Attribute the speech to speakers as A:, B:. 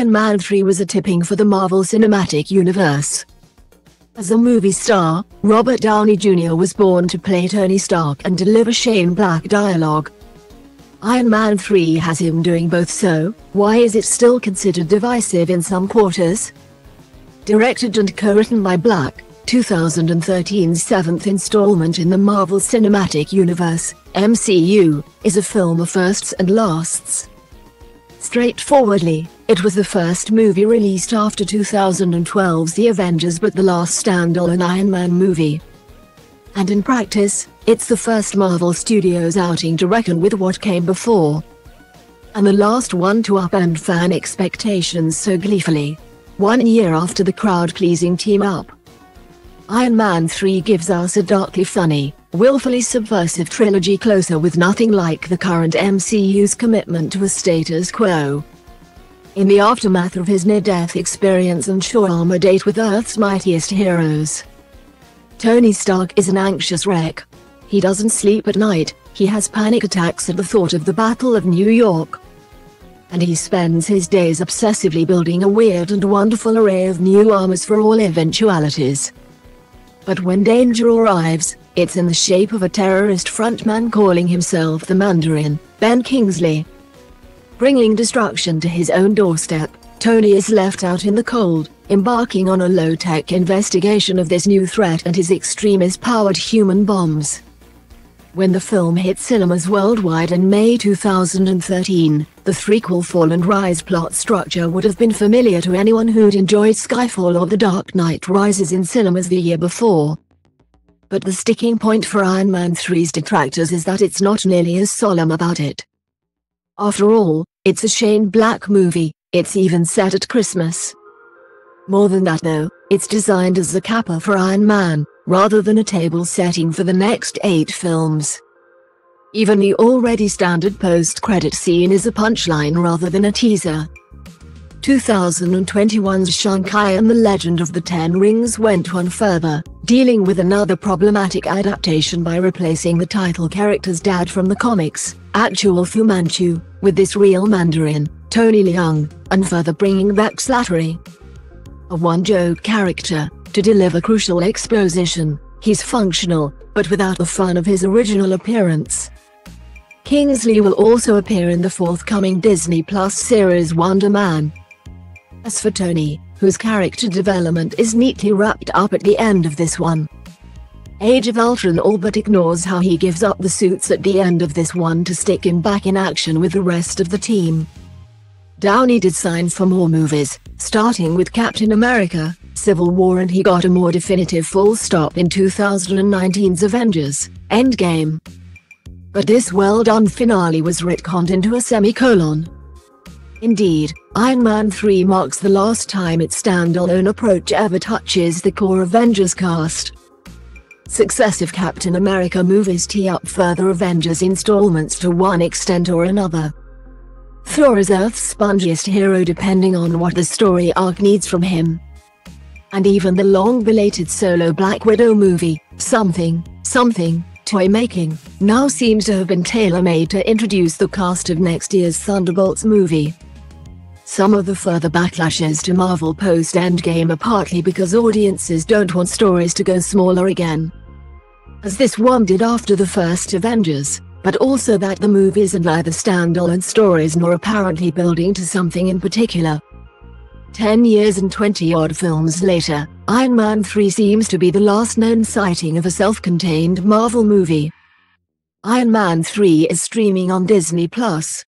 A: Iron Man 3 was a tipping for the Marvel Cinematic Universe. As a movie star, Robert Downey Jr. was born to play Tony Stark and deliver Shane Black dialogue. Iron Man 3 has him doing both so, why is it still considered divisive in some quarters? Directed and co-written by Black, 2013's seventh installment in the Marvel Cinematic Universe, MCU, is a film of firsts and lasts. Straightforwardly, it was the first movie released after 2012's The Avengers but the last standalone Iron Man movie. And in practice, it's the first Marvel Studios outing to reckon with what came before. And the last one to upend fan expectations so gleefully. One year after the crowd-pleasing team-up. Iron Man 3 gives us a darkly funny, willfully subversive trilogy closer with nothing like the current MCU's commitment to a status quo. In the aftermath of his near-death experience and shawarma date with Earth's mightiest heroes, Tony Stark is an anxious wreck. He doesn't sleep at night, he has panic attacks at the thought of the Battle of New York. And he spends his days obsessively building a weird and wonderful array of new armors for all eventualities. But when danger arrives, it's in the shape of a terrorist frontman calling himself the Mandarin, Ben Kingsley. Bringing destruction to his own doorstep, Tony is left out in the cold, embarking on a low-tech investigation of this new threat and his extremist-powered human bombs. When the film hit cinemas worldwide in May 2013, the threequel Fall and Rise plot structure would have been familiar to anyone who'd enjoyed Skyfall or The Dark Knight Rises in cinemas the year before. But the sticking point for Iron Man 3's detractors is that it's not nearly as solemn about it. After all, it's a Shane Black movie, it's even set at Christmas. More than that though, it's designed as a capper for Iron Man, rather than a table setting for the next eight films. Even the already standard post-credit scene is a punchline rather than a teaser. 2021's Shang-Chi and the Legend of the Ten Rings went one further, dealing with another problematic adaptation by replacing the title character's dad from the comics, actual Fu Manchu, with this real Mandarin, Tony Leung, and further bringing back Slattery, a one-joke character, to deliver crucial exposition. He's functional, but without the fun of his original appearance. Kingsley will also appear in the forthcoming Disney Plus series Wonder Man. As for Tony, whose character development is neatly wrapped up at the end of this one. Age of Ultron all but ignores how he gives up the suits at the end of this one to stick him back in action with the rest of the team. Downey did sign for more movies, starting with Captain America, Civil War and he got a more definitive full stop in 2019's Avengers, Endgame. But this well-done finale was retconned into a semicolon. Indeed, Iron Man 3 marks the last time its standalone approach ever touches the core Avengers cast. Successive Captain America movies tee up further Avengers installments to one extent or another. Thor is Earth's spongiest hero depending on what the story arc needs from him. And even the long-belated solo Black Widow movie, Something, Something, Toy Making, now seems to have been tailor-made to introduce the cast of next year's Thunderbolts movie. Some of the further backlashes to Marvel post-Endgame are partly because audiences don't want stories to go smaller again. As this one did after the first Avengers but also that the movies are neither standalone stories nor apparently building to something in particular. Ten years and 20-odd films later, Iron Man 3 seems to be the last known sighting of a self-contained Marvel movie. Iron Man 3 is streaming on Disney+. Plus.